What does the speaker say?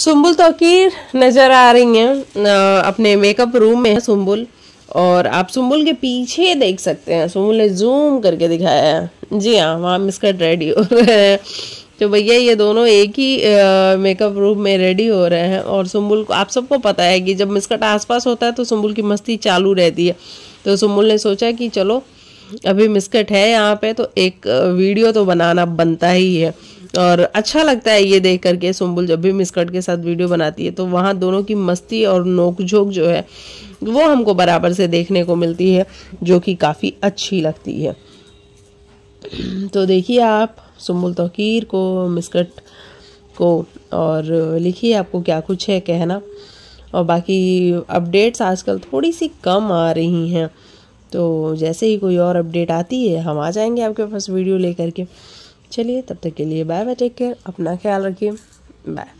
सुम्बुल तोकीर नज़र आ रही हैं अपने मेकअप रूम में है सुम्बुल और आप सुम्बुल के पीछे देख सकते हैं सुम्बुल ने जूम करके दिखाया है। जी हाँ वहाँ मिसकट रेडी हो रहे हैं। तो भैया, ये दोनों एक ही मेकअप रूम में रेडी हो रहे हैं। और सुम्बुल को, आप सबको पता है कि जब मिसकट आसपास होता है तो सुम्बुल की मस्ती चालू रहती है। तो सुम्बुल ने सोचा कि चलो, अभी मिसकट है यहाँ पे तो एक वीडियो तो बनाना बनता ही है। और अच्छा लगता है ये देख करके सुम्बुल जब भी मिसकट के साथ वीडियो बनाती है तो वहाँ दोनों की मस्ती और नोक झोंक जो है, वो हमको बराबर से देखने को मिलती है, जो कि काफ़ी अच्छी लगती है। तो देखिए आप सुम्बुल तोकीर को मिसकट को, और लिखिए आपको क्या कुछ है कहना। और बाकी अपडेट्स आजकल थोड़ी सी कम आ रही हैं तो जैसे ही कोई और अपडेट आती है, हम आ जाएँगे आपके पास वीडियो लेकर के। चलिए तब तक के लिए बाय बाय टेक केयर अपना ख्याल रखिए बाय